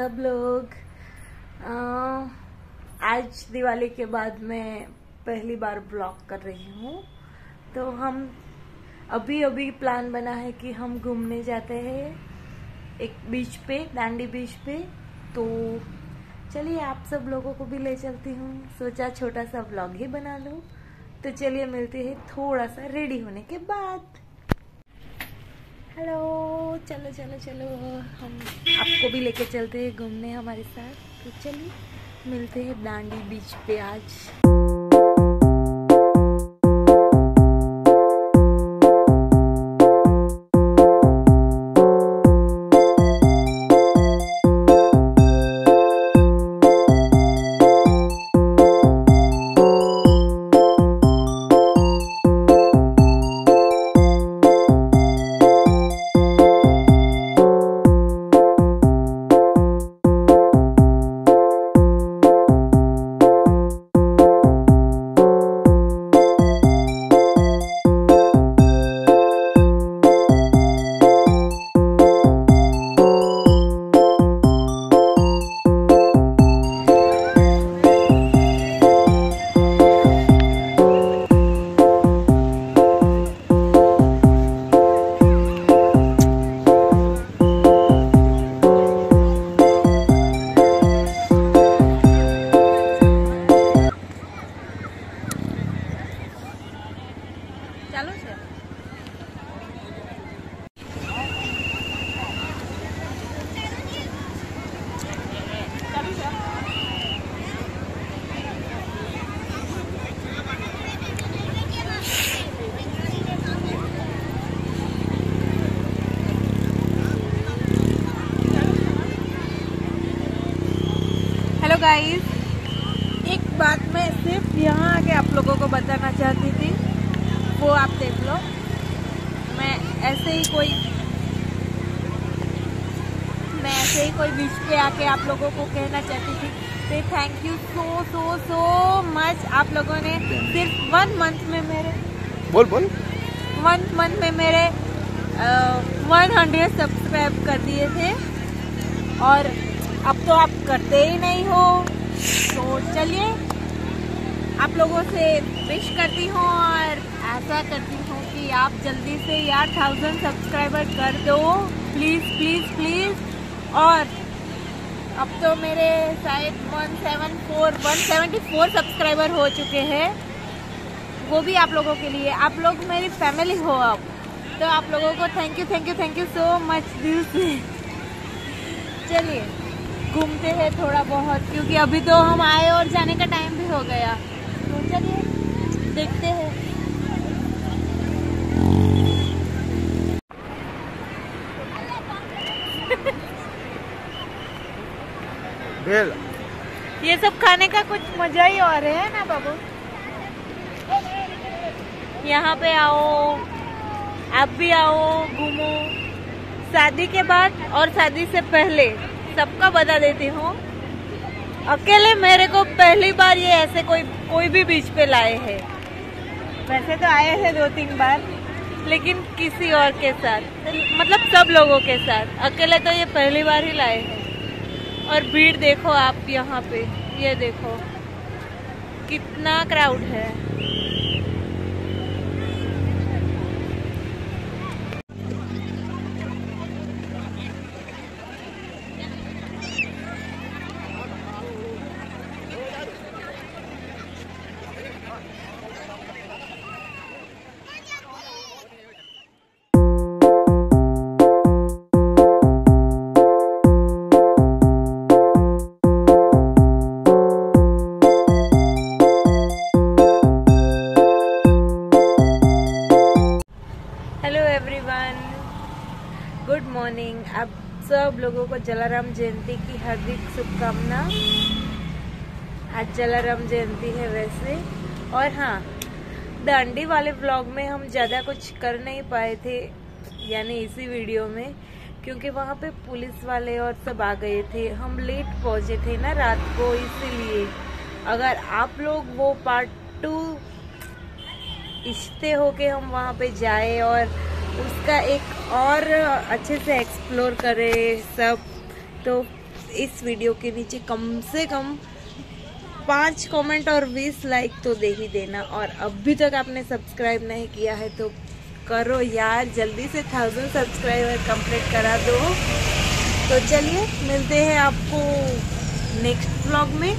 सब लोग। आज दिवाली के बाद मैं पहली बार ब्लॉग कर रही हूँ। तो हम अभी अभी प्लान बना है कि हम घूमने जाते हैं एक बीच पे, दांडी बीच पे। तो चलिए आप सब लोगों को भी ले चलती हूँ। सोचा छोटा सा ब्लॉग ही बना लूँ। तो चलिए मिलते हैं थोड़ा सा रेडी होने के बाद। हेलो, चलो चलो चलो। हम आपको भी लेके चलते हैं घूमने हमारे साथ। तो चलिए, मिलते हैं दांडी बीच पे आज। ચાલુ છે हेलो गाइस एक बात मैं सिर्फ यहाँ आके आप लोगों को बताना चाहती थी वो आप देख लो। मैं ऐसे ही कोई मैं ऐसे ही कोई विश पे आके आप लोगों को कहना चाहती थी से thank you so so so much आप लोगों ने सिर्फ़ वन मंथ में मेरे बोल बोल। वन मंथ में मेरे वन हंड्रेड सब्सक्राइब कर दिए थे। और अब तो आप करते ही नहीं हो। तो चलिए आप लोगों से विश करती हूँ और ऐसा करती हूँ कि आप जल्दी से यार थाउज़ेंड सब्सक्राइबर कर दो। प्लीज़ प्लीज़ प्लीज़ और अब तो मेरे शायद one seven four one seventy four subscriber हो चुके हैं। वो भी आप लोगों के लिए। आप लोग मेरी फैमिली हो अब। तो आप लोगों को thank you thank you thank you so much दिल से। चलिए, घूमते हैं थोड़ा बहुत, क्योंकि अभी तो हम आए और जाने का टाइम भी हो गया। तो चलिए, देखते हैं। ये सब खाने का कुछ मज़ा ही और है ना, बाबू? यहाँ पे आओ आप भी आओ, घूमो। शादी के बाद और शादी से पहले सबका बता देती हूँ। अकेले मेरे को पहली बार ये ऐसे कोई कोई भी बीच पे लाए हैं। वैसे तो आए हैं दो तीन बार, लेकिन किसी और के साथ मतलब सब लोगों के साथ। अकेले तो ये पहली बार ही लाए हैं। और भीड़ देखो आप यहाँ पे ये देखो कितना क्राउड है। मॉर्निंग आप सब लोगों को जलाराम जयंती की हार्दिक शुभकामना। आज जलाराम जयंती है वैसे। और हाँ दांडी वाले व्लॉग में हम ज़्यादा कुछ कर नहीं पाए थे, यानी इसी वीडियो में, क्योंकि वहाँ पे पुलिस वाले और सब आ गए थे। हम लेट पहुँचे थे ना रात को, इसीलिए। अगर आप लोग वो पार्ट टू इच्छते हो के हम वहाँ पे जाए और उसका एक और अच्छे से एक्सप्लोर करें सब। तो इस वीडियो के नीचे कम से कम पाँच कमेंट और बीस लाइक तो दे ही देना। और अभी तक आपने सब्सक्राइब नहीं किया है तो करो यार, जल्दी से थाउज़ेंड सब्सक्राइबर कंप्लीट करा दो। तो चलिए, मिलते हैं आपको नेक्स्ट व्लॉग में।